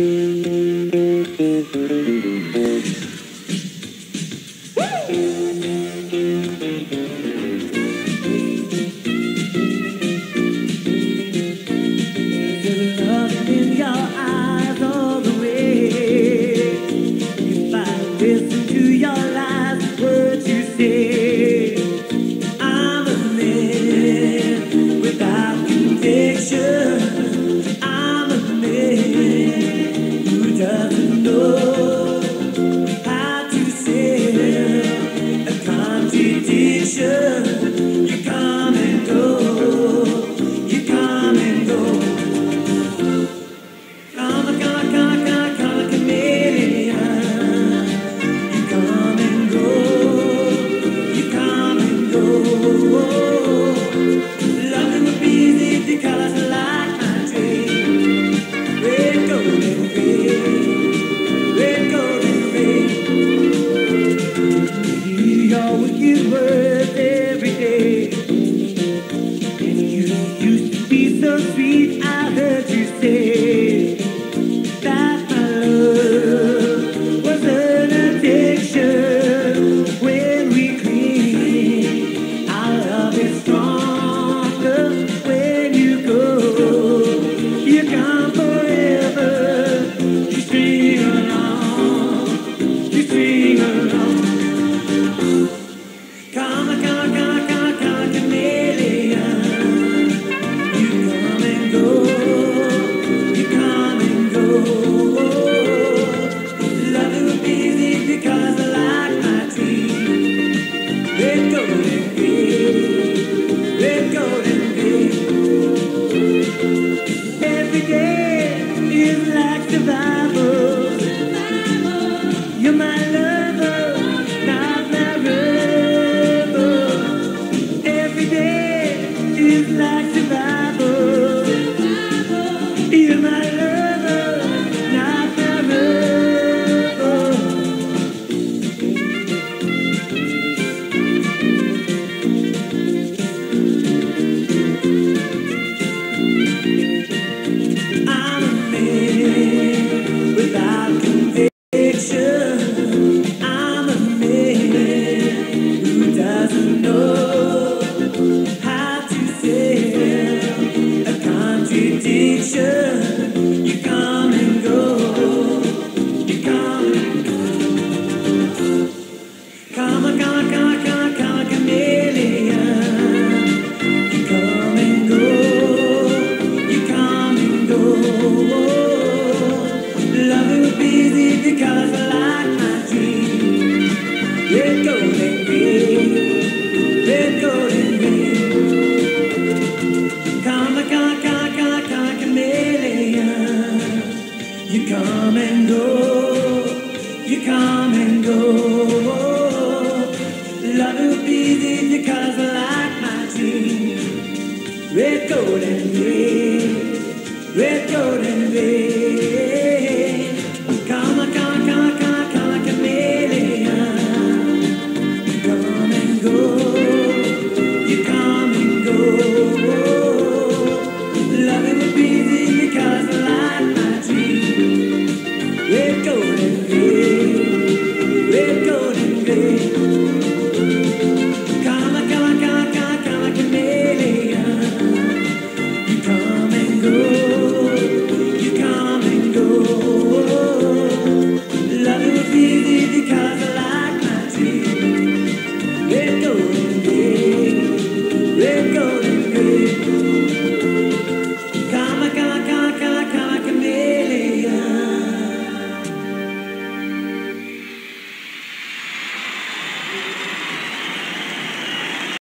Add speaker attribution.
Speaker 1: Woo! speech I heard you say that love was an addiction when we cling. Our love is stronger when you go. You come for let go and be. Every day is like survival. You're my lover, not my rebel. Every day is like survival. I'm amazed. Red, gold, and green. Red, gold, and green. Come. You and go. You come and go. Loving like my dream. Red, gold, and green. Red, gold, and green. baby.